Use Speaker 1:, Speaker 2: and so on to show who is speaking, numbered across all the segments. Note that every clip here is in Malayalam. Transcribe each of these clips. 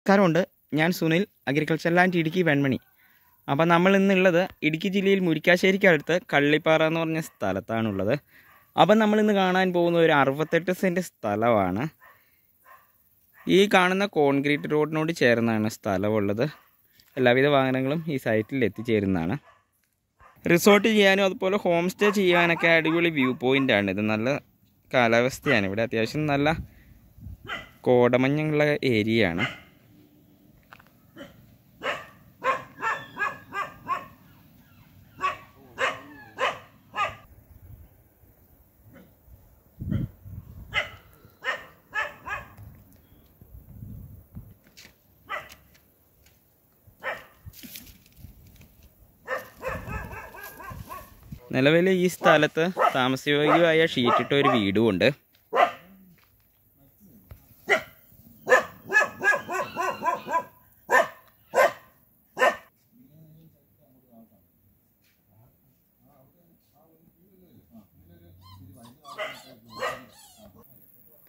Speaker 1: നമസ്കാരമുണ്ട് ഞാൻ സുനിൽ അഗ്രികൾച്ചർ ലാൻഡ് ഇടുക്കി വെൺമണി. അപ്പോൾ നമ്മൾ ഇന്നുള്ളത് ഇടുക്കി ജില്ലയിൽ മുരിക്കാശ്ശേരിക്കടുത്ത് കള്ളിപ്പാറ എന്ന് പറഞ്ഞ സ്ഥലത്താണുള്ളത്. അപ്പം നമ്മൾ ഇന്ന് കാണാൻ പോകുന്ന ഒരു അറുപത്തെട്ട് സെന്റ് സ്ഥലമാണ്. ഈ കാണുന്ന കോൺക്രീറ്റ് റോഡിനോട് ചേർന്നാണ് സ്ഥലമുള്ളത്. എല്ലാവിധ വാഹനങ്ങളും ഈ സൈറ്റിൽ എത്തിച്ചേരുന്നതാണ്. റിസോർട്ട് ചെയ്യാനും അതുപോലെ ഹോം സ്റ്റേ ചെയ്യാനൊക്കെ അടിപൊളി വ്യൂ പോയിന്റാണ് ഇത് നല്ല കാലാവസ്ഥയാണ്. ഇവിടെ അത്യാവശ്യം നല്ല കോടമഞ്ഞുള്ള ഏരിയയാണ് നിലവിൽ ഈ സ്ഥലത്ത് താമസയോഗ്യമായ ഷീറ്റിട്ട ഒരു വീടുമുണ്ട്.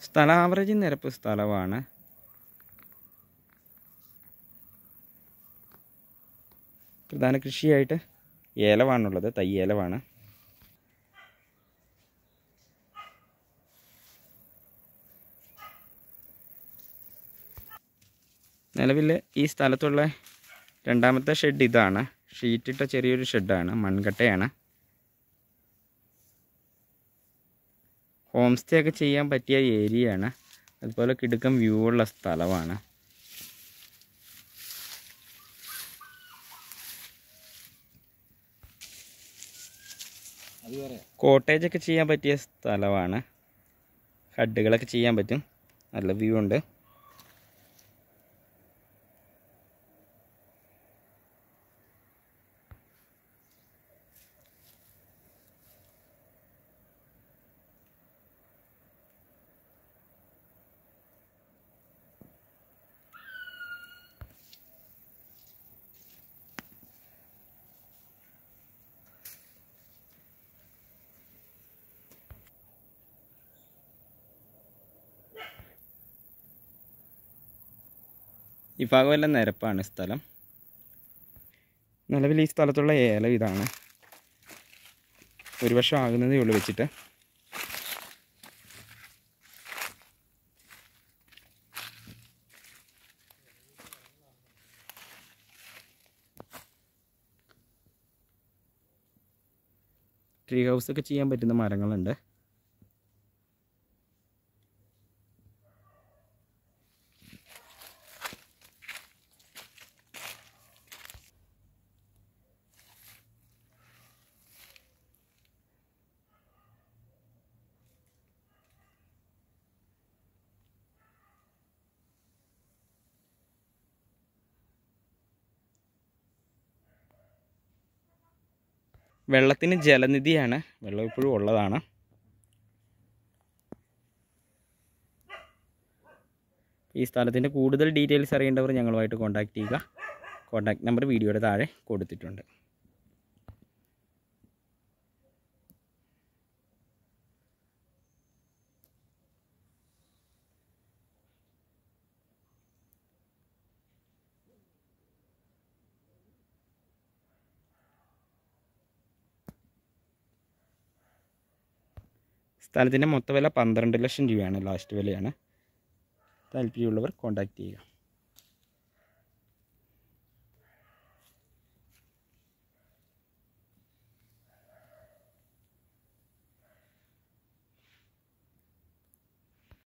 Speaker 1: സ്ഥലം ആവറേജ് നിരപ്പ് സ്ഥലമാണ്. പ്രധാന കൃഷിയായിട്ട് ഏലവാണുള്ളത് തൈ ഏലമാണ് നിലവിൽ ഈ സ്ഥലത്തുള്ള രണ്ടാമത്തെ ഷെഡ് ഇതാണ്. ഷീറ്റിട്ട ചെറിയൊരു ഷെഡാണ് മൺകട്ടയാണ്. ഹോം സ്റ്റേ ഒക്കെ ചെയ്യാൻ പറ്റിയ ഏരിയയാണ് അതുപോലെ കിടുക്കം വ്യൂ ഉള്ള സ്ഥലമാണ്. കോട്ടേജൊക്കെ ചെയ്യാൻ പറ്റിയ സ്ഥലമാണ്. ഹഡുകളൊക്കെ ചെയ്യാൻ പറ്റും. നല്ല വ്യൂ ഉണ്ട്. ഈ ഭാഗമെല്ലാം നിരപ്പാണ് സ്ഥലം. നിലവിൽ ഈ സ്ഥലത്തുള്ള ഏലം ഇതാണ്. ഒരു വർഷം ആകുന്നതേ ഉള്ളൂ വെച്ചിട്ട്. ട്രീ ഹൗസ് ഒക്കെ ചെയ്യാൻ പറ്റുന്ന മരങ്ങളുണ്ട്. വെള്ളത്തിന് ജലനിധിയാണ്. വെള്ളം ഇപ്പോഴും ഉള്ളതാണ്. ഈ സ്ഥലത്തിന്റെ കൂടുതൽ ഡീറ്റെയിൽസ് അറിയേണ്ടവർ ഞങ്ങളുമായിട്ട് കോൺടാക്റ്റ് ചെയ്യുക. കോൺടാക്ട് നമ്പർ വീഡിയോയുടെ താഴെ കൊടുത്തിട്ടുണ്ട്. സ്ഥലത്തിന്റെ മൊത്ത വില പന്ത്രണ്ട് ലക്ഷം രൂപയാണ് ലാസ്റ്റ് വിലയാണ്. താല്പര്യമുള്ളവർ കോൺടാക്റ്റ് ചെയ്യുക.